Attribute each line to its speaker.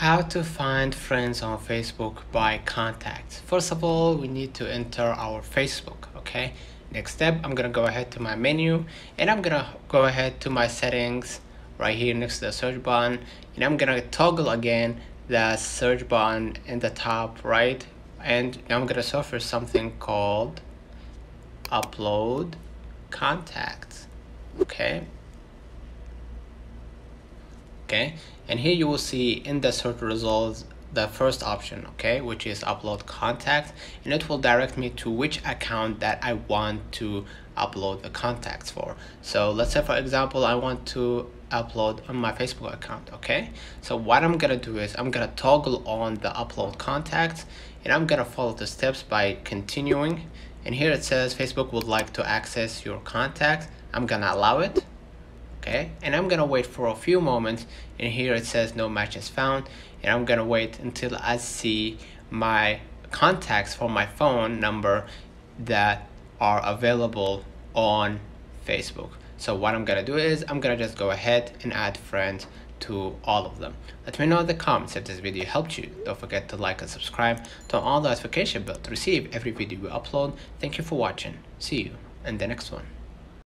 Speaker 1: How to find friends on Facebook by contacts. First of all, we need to enter our Facebook, okay? Next step, I'm gonna go ahead to my menu and I'm gonna go ahead to my settings right here next to the search button and I'm gonna toggle again the search button in the top right and I'm gonna search for something called upload contacts okay okay? And here you will see in the search results the first option okay? Which is upload contact. And it will direct me to which account that I want to upload the contacts for. So let's say for example I want to upload on my Facebook account okay? So what I'm gonna do is I'm gonna toggle on the upload contacts and I'm gonna follow the steps by continuing. And here it says Facebook would like to access your contact. I'm gonna allow it okay and I'm gonna wait for a few moments and here it says no matches found and I'm gonna wait until I see my contacts for my phone number that are available on Facebook so what I'm gonna do is I'm gonna just go ahead and add friends to all of them. Let me know in the comments if this video helped you. Don't forget to like and subscribe, turn on the notification bell to receive every video we upload. Thank you for watching. See you in the next one.